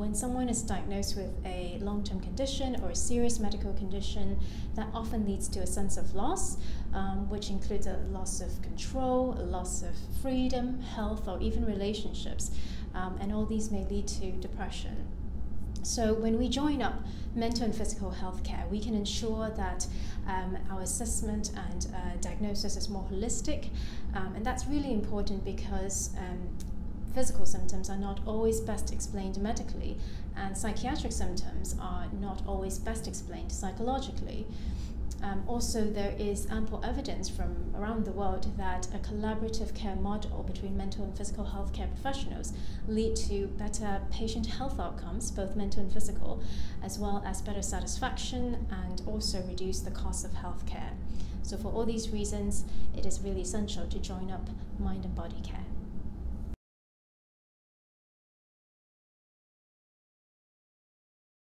when someone is diagnosed with a long term condition or a serious medical condition, that often leads to a sense of loss, um, which includes a loss of control, a loss of freedom, health, or even relationships. Um, and all these may lead to depression. So, when we join up mental and physical health care, we can ensure that um, our assessment and uh, diagnosis is more holistic. Um, and that's really important because um, physical symptoms are not always best explained medically, and psychiatric symptoms are not always best explained psychologically. Um, also, there is ample evidence from around the world that a collaborative care model between mental and physical health care professionals lead to better patient health outcomes, both mental and physical, as well as better satisfaction and also reduce the cost of health care. So, for all these reasons, it is really essential to join up mind and body care.